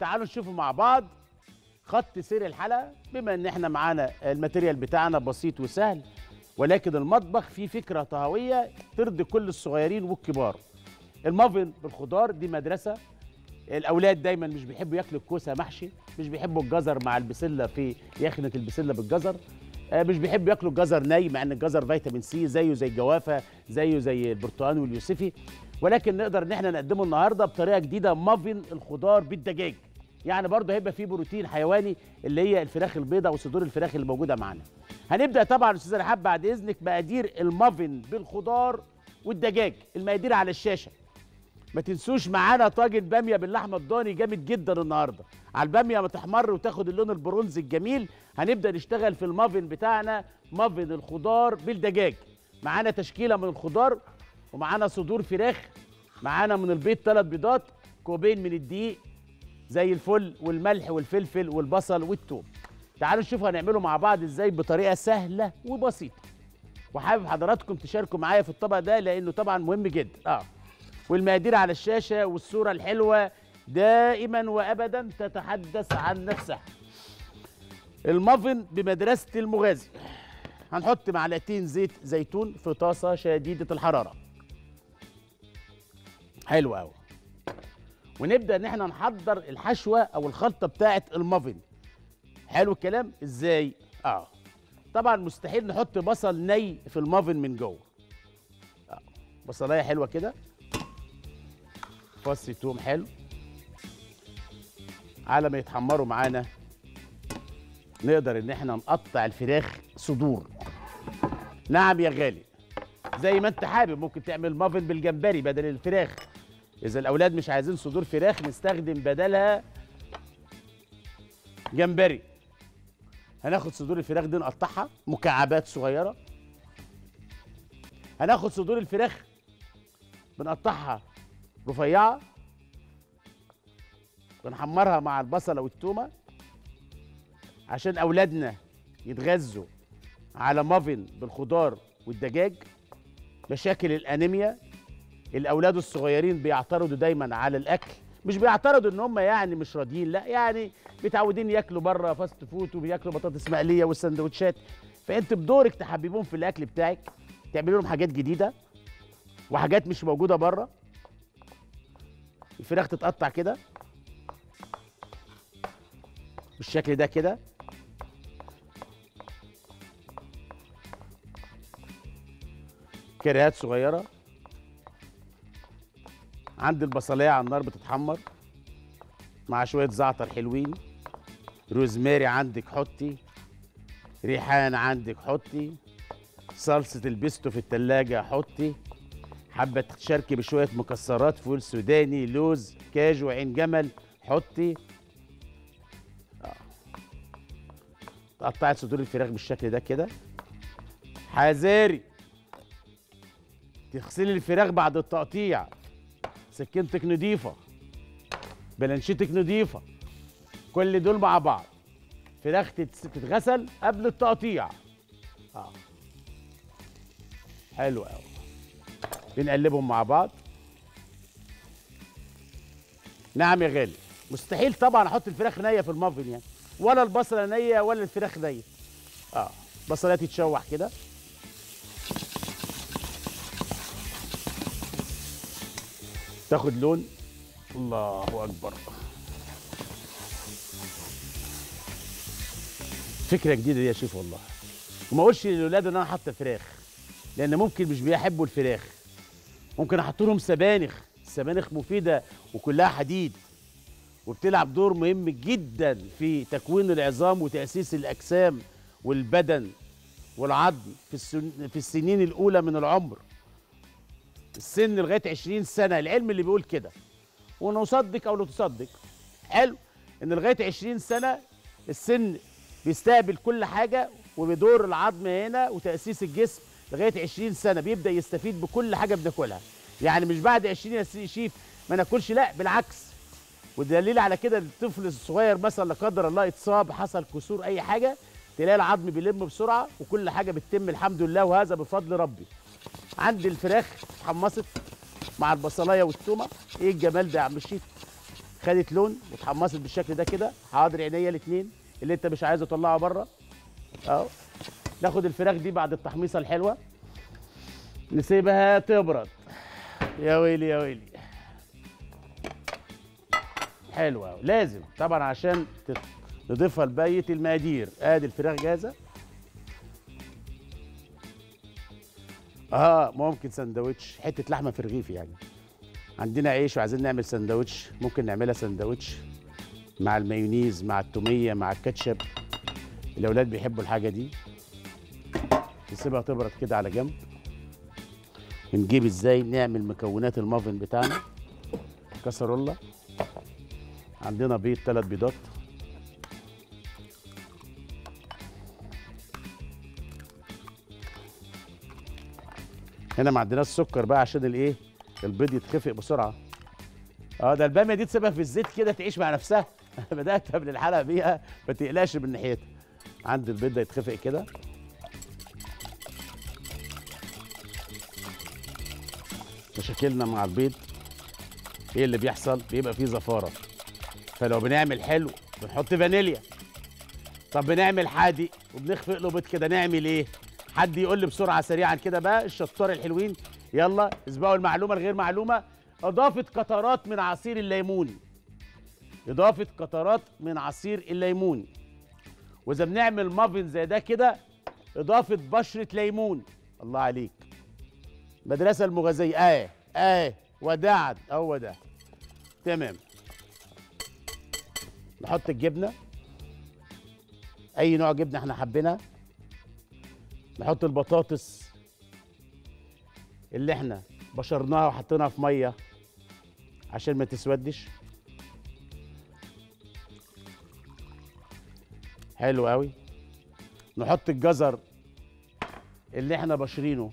تعالوا نشوفوا مع بعض. خط سير الحلقة بما إن إحنا معانا ال material بتاعنا بسيط وسهل ولكن المطبخ فيه فكرة طهوية ترضي كل الصغيرين والكبار. المافن بالخضار دي مدرسة. الأولاد دايما مش بيحبوا ياكلوا الكوسة محشي مش بيحبوا الجزر مع البسلة في يخنة البسلة بالجزر. آه، مش بيحبوا ياكلوا الجزر ني مع إن الجزر فيتامين سي زيه زي الجوافة زيه زي البرتقال واليوسفي. ولكن نقدر إن إحنا نقدمه النهارده بطريقة جديدة مافن الخضار بالدجاج. يعني برضه هيبقى فيه بروتين حيواني اللي هي الفراخ البيضاء وصدور الفراخ اللي موجودة معانا. هنبدأ طبعا أستاذ رحاب بعد إذنك مقادير المافن بالخضار والدجاج المقادير على الشاشة. ما تنسوش معانا طاجن بامية باللحمة الضاني جامد جدا النهارده. على البامية ما تحمر وتاخد اللون البرونزي الجميل. هنبدأ نشتغل في المافن بتاعنا مافن الخضار بالدجاج. معانا تشكيلة من الخضار ومعانا صدور فراخ. معانا من البيض ثلاث بيضات كوبين من الدقيق. زي الفل والملح والفلفل والبصل والثوم. تعالوا نشوف هنعمله مع بعض إزاي بطريقة سهلة وبسيطة. وحابب حضراتكم تشاركوا معايا في الطبق ده لأنه طبعا مهم جدا. آه. والمقادير على الشاشة والصورة الحلوة دائما وابدا تتحدث عن نفسها. المافن بمدرسة المغازي. هنحط معلقتين زيت زيتون في طاسة شديدة الحرارة. حلو قوي ونبدأ إن إحنا نحضر الحشوة أو الخلطة بتاعه المافن حلو الكلام؟ إزاي؟ آه. طبعا مستحيل نحط بصل ني في المافن من جوه. آه. بصلاية حلوة كده. فص توم حلو. على ما يتحمروا معانا نقدر إن إحنا نقطع الفراخ صدور. نعم يا غالي. زي ما أنت حابب. ممكن تعمل مافن بالجمبري بدل الفراخ. إذا الأولاد مش عايزين صدور فراخ نستخدم بدلها جمبري. هناخد صدور الفراخ دي نقطعها مكعبات صغيرة. هناخد صدور الفراخ بنقطعها رفيعة. بنحمرها مع البصلة والتومة عشان أولادنا يتغذوا على مافن بالخضار والدجاج مشاكل الأنيميا. الأولاد الصغيرين بيعترضوا دايما على الأكل. مش بيعترضوا إن هم يعني مش راضيين لا يعني متعودين ياكلوا بره fast food وبياكلوا بطاطس مقلية والسندوتشات. فأنت بدورك تحببهم في الأكل بتاعك تعملي لهم حاجات جديدة وحاجات مش موجودة بره. الفراخ تتقطع كده. بالشكل ده كده. كريهات صغيرة. عند البصليه على النار بتتحمر مع شوية زعتر حلوين. روزماري عندك حطي. ريحان عندك حطي. صلصة البيستو في التلاجة حطي. حابه تشاركي بشوية مكسرات فول سوداني لوز كاجو عين جمل حطي. آه. قطعت صدور الفراخ بالشكل ده كده. حذاري. تغسلي الفراخ بعد التقطيع. سكينتك نضيفة. بلانشيتك نضيفة. كل دول مع بعض. فراخ تتغسل قبل التقطيع. آه. حلو قوي بنقلبهم مع بعض. نعم يا غالي. مستحيل طبعا أحط الفراخ نية في المافن يعني. ولا البصلة نية ولا الفراخ نية. آه. بصلات تتشوح كده. تاخد لون. الله أكبر. فكرة جديدة دي يا شيف والله. وما أقولش للاولاد إن أنا حاطة فراخ لأن ممكن مش بيحبوا الفراخ. ممكن أحط لهم سبانخ. السبانخ مفيدة وكلها حديد. وبتلعب دور مهم جدا في تكوين العظام وتأسيس الأجسام والبدن والعظم في في السنين الأولى من العمر. السن لغاية 20 سنة العلم اللي بيقول كده. ونصدق أو لا تصدق؟ حلو. إن لغاية 20 سنة السن بيستقبل كل حاجة وبدور العظم هنا وتأسيس الجسم لغاية 20 سنة بيبدأ يستفيد بكل حاجة بناكلها. يعني مش بعد 20 يا شيف ما ناكلش لا بالعكس. والدليل على كده الطفل الصغير مثلا لا قدر الله اتصاب حصل كسور أي حاجة تلاقي العظم بيلم بسرعة وكل حاجة بتتم الحمد لله وهذا بفضل ربي. عندي الفراخ اتحمصت مع البصلاية والتومة. إيه الجمال ده يا عم الشيف خدت لون واتحمصت بالشكل ده كده. حاضر عينيا الاثنين اللي انت مش عايز تطلعه بره. اهو. ناخد الفراخ دي بعد التحميصة الحلوة. نسيبها تبرد. يا ويلي يا ويلي. حلوة. لازم طبعا عشان نضيفها لبقية المقادير. ادي الفراخ جاهزة. آه ممكن سندوتش حتة لحمة في رغيف يعني. عندنا عيش وعايزين نعمل سندوتش ممكن نعملها سندوتش مع المايونيز مع التومية مع الكاتشب. الأولاد بيحبوا الحاجة دي. نسيبها تبرد كده على جنب. ونجيب إزاي؟ نعمل مكونات المافن بتاعنا. كسرولة عندنا بيض ثلاث بيضات. هنا ما عندناش سكر بقى عشان الايه؟ البيض يتخفق بسرعة. آه ده البامية دي تسيبها في الزيت كده تعيش مع نفسها. بدأت قبل الحلقة بيها ما تقلقش من ناحيتها. عند البيض ده يتخفق كده. مشاكلنا مع البيض إيه اللي بيحصل؟ بيبقى فيه زفارة. فلو بنعمل حلو بنحط فانيليا. طب بنعمل حادق وبنخفق له بيض كده نعمل إيه؟ حد يقول لي بسرعة سريعا كده بقى الشطار الحلوين. يلا اسبقوا المعلومة الغير معلومة. إضافة قطرات من عصير الليمون. إضافة قطرات من عصير الليمون. وإذا بنعمل مافن زي ده كده إضافة بشرة ليمون. الله عليك. المدرسة المغازية. آه آه وداعا هو ده. تمام. نحط الجبنة. أي نوع جبنة إحنا حابينها نحط البطاطس اللي إحنا بشرناها وحطيناها في مية عشان ما تسودش. حلو قوي. نحط الجزر اللي إحنا بشرينه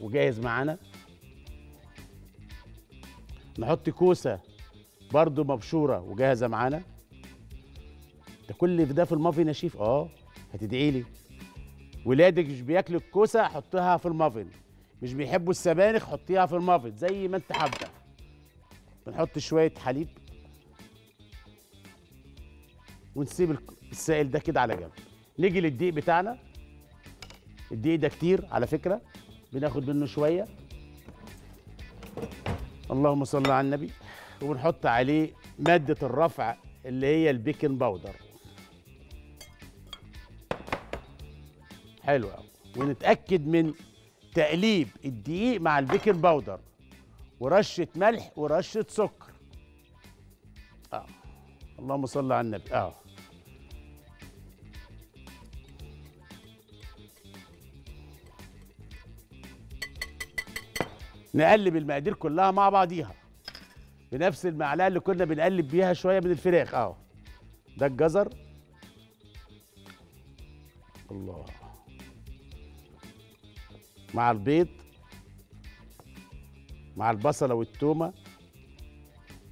وجاهز معانا. نحط كوسة برضو مبشورة وجاهزة معانا. ده كل ده في المافن يا شيف آه. هتدعي لي. ولادك مش بياكلوا الكوسة حطها في المافن مش بيحبوا السبانخ حطيها في المافن زي ما انت حابة. بنحط شوية حليب. ونسيب السائل ده كده على جنب. نيجي للدقيق بتاعنا. الدقيق ده كتير على فكرة. بناخد منه شوية. اللهم صل على النبي. وبنحط عليه مادة الرفع اللي هي ال baking powder. حلو قوي ونتأكد من تقليب الدقيق مع ال baking powder ورشة ملح ورشة سكر. آه. اللهم صل على النبي. آه. نقلب المقادير كلها مع بعضيها. بنفس المعلقة اللي كنا بنقلب بيها شوية من الفراخ. اهو ده الجزر. الله. مع البيض مع البصلة والتومة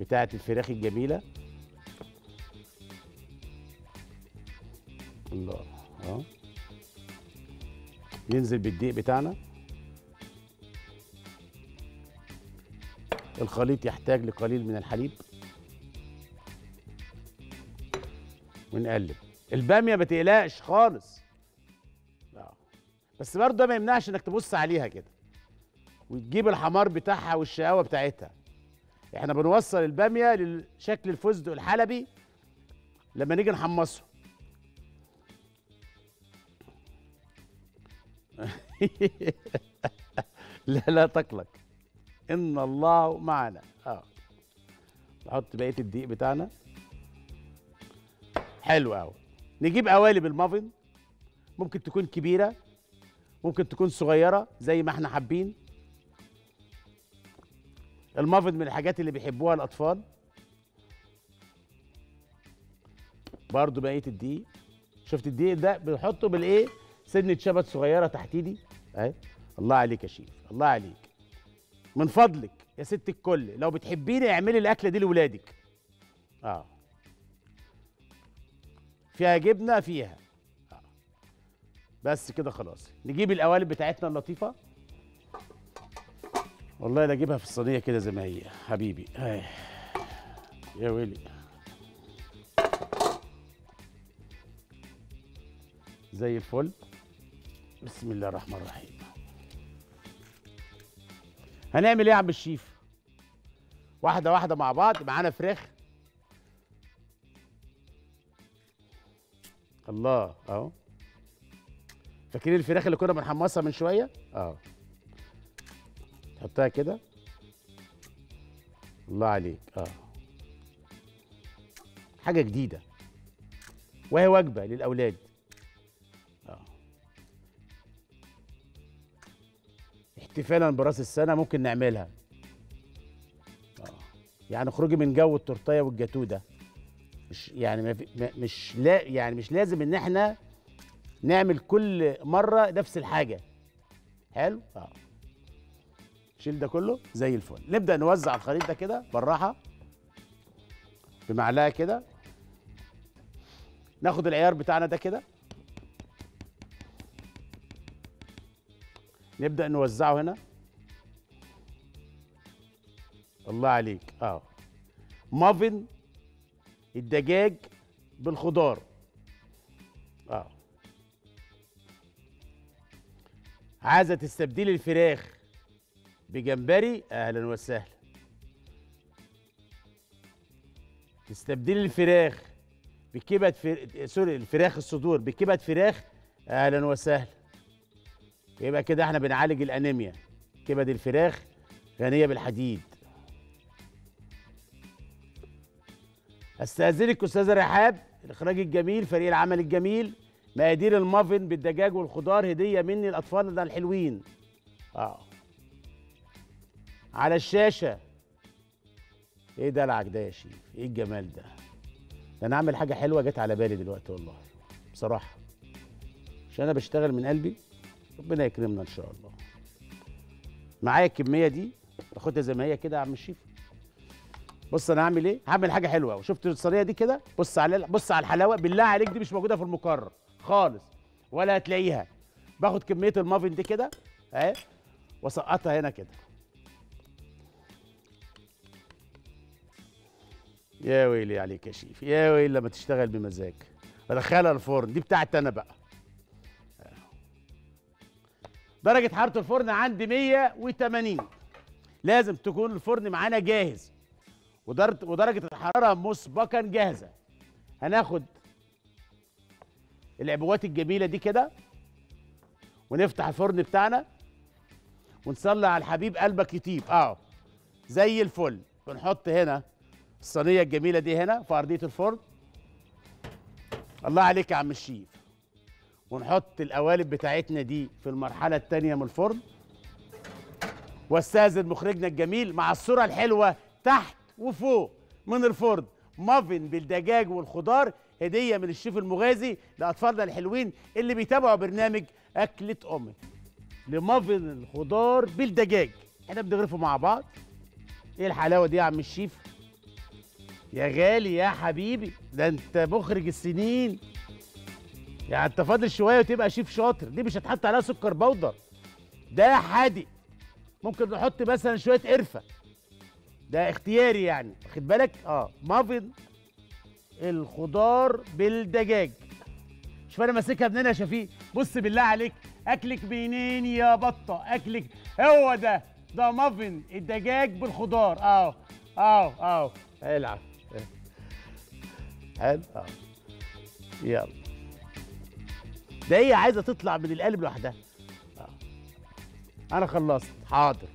بتاعه الفراخ الجميلة. الله آه ننزل بالدقيق بتاعنا. الخليط يحتاج لقليل من الحليب. ونقلب. البامية ما تقلقش خالص. بس برضه ده ما يمنعش إنك تبص عليها كده. وتجيب الحمار بتاعها والشقاوة بتاعتها. إحنا بنوصل البامية لشكل الفستق الحلبي لما نيجي نحمصه. لا لا تقلق. إن الله معنا. آه. نحط بقية الدقيق بتاعنا. حلو قوي نجيب قوالب المافن ممكن تكون كبيرة. ممكن تكون صغيرة زي ما إحنا حابين. المافن من الحاجات اللي بيحبوها الأطفال. برضو بقية الدقيق. شفت الدقيق ده بنحطه بالإيه؟ سنة شبت صغيرة تحت ايدي أهي. الله عليك يا شيف. الله عليك. من فضلك يا ست الكل. لو بتحبيني اعملي الأكلة دي لاولادك آه. فيها جبنة فيها. بس كده خلاص. نجيب القوالب بتاعتنا اللطيفة. والله لا أجيبها في الصينية كده زي ما هي. حبيبي. آه. يا ويلي. زي الفل. بسم الله الرحمن الرحيم. هنعمل إيه يا عم الشيف؟ واحدة واحدة مع بعض. معانا فراخ. الله. أهو. فاكرين الفراخ اللي كنا بنحمصها من شوية؟ آه. تحطها كده. الله عليك. آه. حاجة جديدة. وهي وجبة للأولاد. آه. احتفالا براس السنة ممكن نعملها. آه. يعني خروجي من جو التورتيه والجاتوه ده. مش يعني ما في ما مش لا يعني مش لازم إن إحنا نعمل كل مرة نفس الحاجة. حلو؟ آه. شيل ده كله زي الفل. نبدأ نوزع الخليط ده كده بالراحة بمعلقة كده. ناخد العيار بتاعنا ده كده. نبدأ نوزعه هنا. الله عليك. آه. مافن الدجاج بالخضار. آه. عايزة تستبدلي الفراخ بجمبري؟ أهلا وسهلا. تستبدلي الفراخ بكبد فر... سوري الفراخ الصدور بكبد فراخ؟ أهلا وسهلا. يبقى كده إحنا بنعالج الأنيميا. كبد الفراخ غنية بالحديد. أستأذنك أستاذة رحاب الإخراج الجميل فريق العمل الجميل. مقادير المافن بالدجاج والخضار هدية مني لاطفالنا الحلوين. آه. على الشاشة. إيه دلعك ده يا شيف؟ إيه الجمال ده؟ ده أنا أعمل حاجة حلوة جت على بالي دلوقتي والله بصراحة. عشان أنا بشتغل من قلبي ربنا يكرمنا إن شاء الله. معايا الكمية دي؟ باخدها زي ما هي كده يا عم الشيف. بص أنا هعمل إيه؟ هعمل حاجة حلوة وشفت الصينية دي كده؟ بص على بص على الحلاوة. بالله عليك دي مش موجودة في المقرر. خالص ولا هتلاقيها. باخد كمية المافن دي كده اهي واسقطها هنا كده. يا ويلي عليك يا شيف يا ويلي لما تشتغل بمزاج. ادخلها الفرن دي بتاعتي أنا بقى. درجة حرارة الفرن عندي 180 لازم تكون الفرن معانا جاهز. ودرجة الحرارة مسبقا جاهزة. هناخد العبوات الجميلة دي كده ونفتح الفرن بتاعنا ونصلي على الحبيب قلبك يطيب. آه زي الفل. ونحط هنا الصينية الجميلة دي هنا في أرضية الفرن. الله عليك يا عم الشيف. ونحط القوالب بتاعتنا دي في المرحلة التانية من الفرن. واستأذن مخرجنا الجميل مع الصورة الحلوة تحت وفوق من الفرن. مافن بالدجاج والخضار هدية من الشيف المغازي لأطفالنا الحلوين اللي بيتابعوا برنامج أكلة أمي. لمافن الخضار بالدجاج. إحنا بنغرفه مع بعض. إيه الحلاوة دي يا عم الشيف؟ يا غالي يا حبيبي ده أنت مخرج السنين. يعني أنت فاضل شوية وتبقى شيف شاطر. دي مش هتحط عليها سكر بودر. ده حادق. ممكن نحط مثلا شوية قرفة. ده اختياري يعني. واخد بالك؟ آه. مافن الخضار بالدجاج. شوف أنا ماسكها منين يا شفيق. بص بالله عليك أكلك منين يا بطة؟ أكلك هو ده ده مافن. الدجاج بالخضار. آه آه آه العب. حلو. آه يلا. ده هي عايزة تطلع من القالب لوحدها. أنا خلصت. حاضر.